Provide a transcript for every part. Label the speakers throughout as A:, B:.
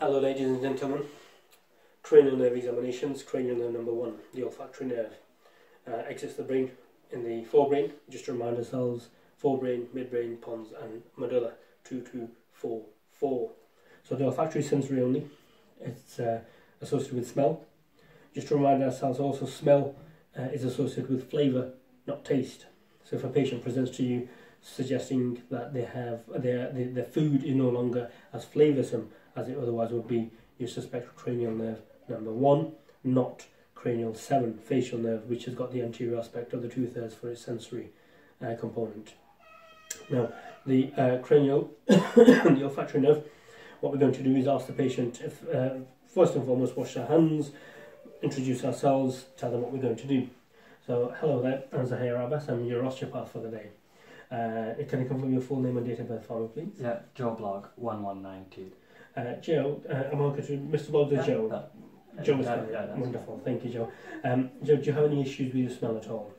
A: Hello ladies and gentlemen, cranial nerve examinations, cranial nerve number one, the olfactory nerve, uh, exits the brain in the forebrain, just to remind ourselves, forebrain, midbrain, pons and medulla, 2244. So the olfactory sensory only, it's uh, associated with smell. Just to remind ourselves also smell uh, is associated with flavour, not taste. So if a patient presents to you suggesting that they have their, their, food is no longer as flavoursome as it otherwise would be, you suspect cranial nerve number one, not cranial seven, facial nerve, which has got the anterior aspect of the two thirds for its sensory uh, component. Now, the uh, cranial, the olfactory nerve, what we're going to do is ask the patient if, uh, first and foremost, wash their hands, introduce ourselves, tell them what we're going to do. So, hello there, I'm Zahir Abbas, I'm your osteopath for the day. Uh, can you confirm your full name and date of birth for me, please?
B: Yeah, Joe Blog, 1192.
A: Uh, Joe, uh, I'm I good Mr. Lodge
B: yeah,
A: Joe?
B: No.
A: Joe
B: was
A: no,
B: no, no,
A: wonderful, thank you, Joe. Um, Joe, do you have any issues with your smell at all?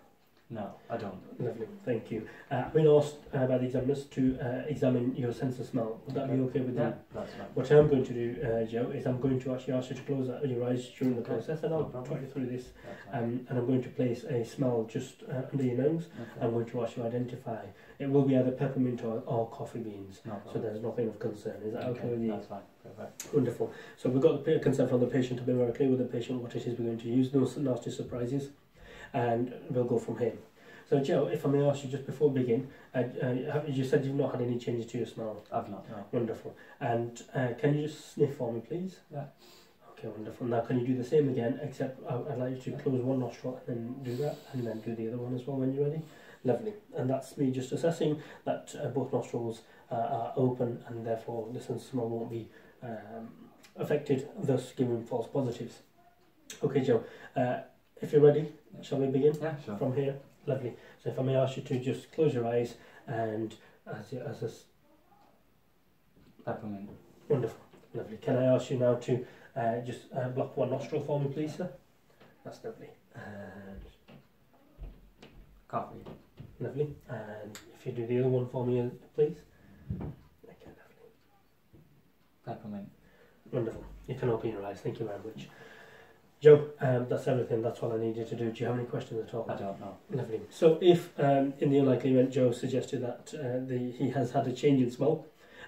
B: No, I don't.
A: Lovely, thank you. Uh, I've been asked uh, by the examiners to uh, examine your sense of smell. Would that be okay with
B: Yeah, that's fine.
A: What I'm going to do, uh, Joe, is I'm going to actually ask you to close your eyes during the process, and I'll
B: problem.
A: talk you through this. Um, and I'm going to place a smell just uh, under your nose.
B: okay.
A: I'm going to ask you to identify. It will be either peppermint or, or coffee beans.
B: no
A: So there's nothing of concern. Is that okay, with you?
B: That's fine. Perfect.
A: Wonderful. So we've got the consent from the patient to be very clear with the patient what it is we're going to use, no nasty surprises, and we'll go from here. So Joe, if I may ask you just before we begin, uh, uh, you said you've not had any changes to your smell.
B: I've not, no.
A: Wonderful. And uh, can you just sniff for me, please?
B: Yeah.
A: Okay, wonderful. Now can you do the same again, except I- I'd like you to close one nostril and then do that, and then do the other one as well when you're ready. Lovely. And that's me just assessing that uh, both nostrils uh, are open and therefore the sense of smell won't be um, affected, thus giving false positives. Okay, Joe, uh, if you're ready, shall we begin
B: Yeah, sure.
A: from here? Lovely. So if I may ask you to just close your eyes and as, you- as this
B: Peppermint.
A: Wonderful, lovely. Can I ask you now to uh, just uh, block one nostril for me, please, sir? That's lovely. And
B: Coffee.
A: lovely. And if you do the other one for me, please. Okay, lovely.
B: Peppermint.
A: Wonderful. You can open your eyes. Thank you very much. Joe, um, that's everything. That's all I needed to do. Do you have any questions at all?
B: I don't know.
A: Lovely. So, if um, in the unlikely event Joe suggested that uh, the, he has had a change in smell,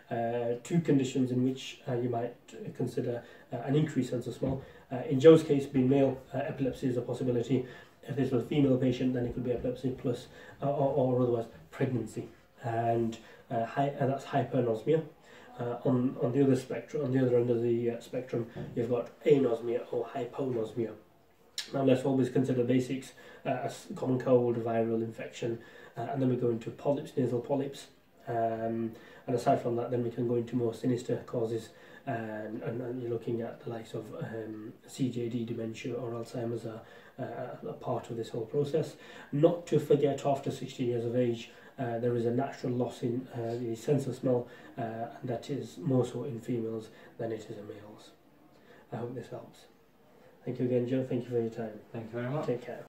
A: uh, two conditions in which uh, you might consider uh, an increased sense of smell. Uh, in Joe's case, being male, uh, epilepsy is a possibility. If this was a female patient, then it could be epilepsy plus or, or otherwise pregnancy, and hi- and that's hypernosmia. Uh, on on the other spectrum, on the other end of the uh, spectrum, you've got anosmia or hyponosmia. Now let's always consider basics uh, as common cold, viral infection, uh, and then we go into polyps, nasal polyps. Um, and aside from that, then we can go into more sinister causes, and, and, and you're looking at the likes of um, CJD, dementia, or Alzheimer's are uh, a part of this whole process. Not to forget, after 60 years of age, uh, there is a natural loss in uh, the sense of smell, uh, and that is more so in females than it is in males. I hope this helps. Thank you again, Joe. Thank you for your time.
B: Thank you very much.
A: Take care.